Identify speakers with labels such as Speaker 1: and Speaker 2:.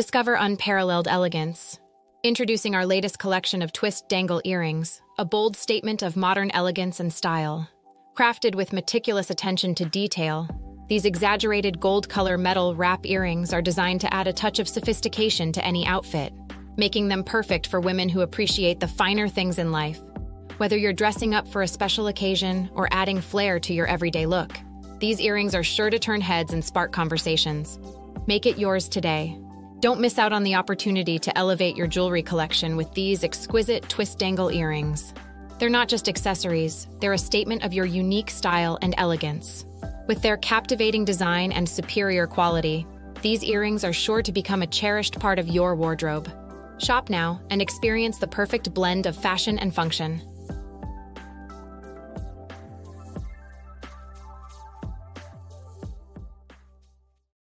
Speaker 1: Discover unparalleled elegance. Introducing our latest collection of twist dangle earrings, a bold statement of modern elegance and style. Crafted with meticulous attention to detail, these exaggerated gold color metal wrap earrings are designed to add a touch of sophistication to any outfit, making them perfect for women who appreciate the finer things in life. Whether you're dressing up for a special occasion or adding flair to your everyday look, these earrings are sure to turn heads and spark conversations. Make it yours today. Don't miss out on the opportunity to elevate your jewelry collection with these exquisite twist dangle earrings. They're not just accessories, they're a statement of your unique style and elegance. With their captivating design and superior quality, these earrings are sure to become a cherished part of your wardrobe. Shop now and experience the perfect blend of fashion and function.